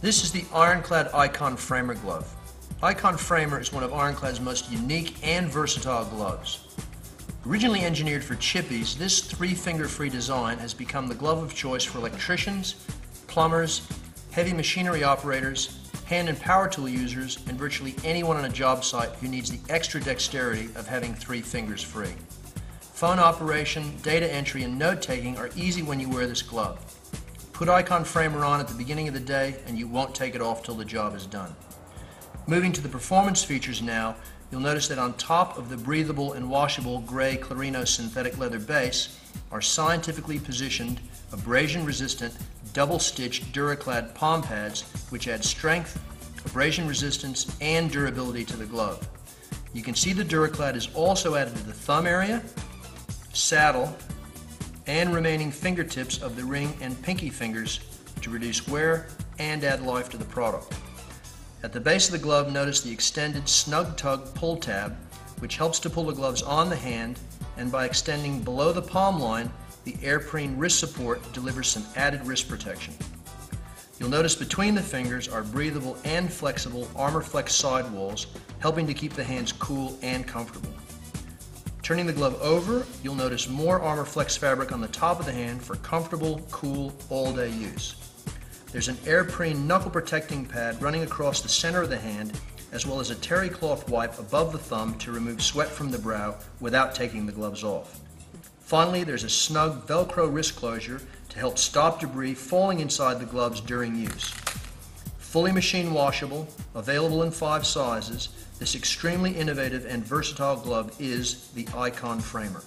This is the Ironclad Icon Framer glove. Icon Framer is one of Ironclad's most unique and versatile gloves. Originally engineered for chippies, this three-finger free design has become the glove of choice for electricians, plumbers, heavy machinery operators, hand and power tool users, and virtually anyone on a job site who needs the extra dexterity of having three fingers free. Phone operation, data entry, and note taking are easy when you wear this glove. Put Icon Framer on at the beginning of the day and you won't take it off till the job is done. Moving to the performance features now, you'll notice that on top of the breathable and washable gray Clarino synthetic leather base are scientifically positioned, abrasion-resistant, double-stitched Duraclad palm pads which add strength, abrasion resistance, and durability to the glove. You can see the Duraclad is also added to the thumb area, saddle, and remaining fingertips of the ring and pinky fingers to reduce wear and add life to the product. At the base of the glove, notice the extended snug tug pull tab, which helps to pull the gloves on the hand, and by extending below the palm line, the Airprene wrist support delivers some added wrist protection. You'll notice between the fingers are breathable and flexible ArmorFlex sidewalls, helping to keep the hands cool and comfortable. Turning the glove over, you'll notice more Armor Flex fabric on the top of the hand for comfortable, cool, all-day use. There's an Airprene knuckle protecting pad running across the center of the hand, as well as a terry cloth wipe above the thumb to remove sweat from the brow without taking the gloves off. Finally, there's a snug Velcro wrist closure to help stop debris falling inside the gloves during use. Fully machine washable, available in five sizes, this extremely innovative and versatile glove is the Icon Framer.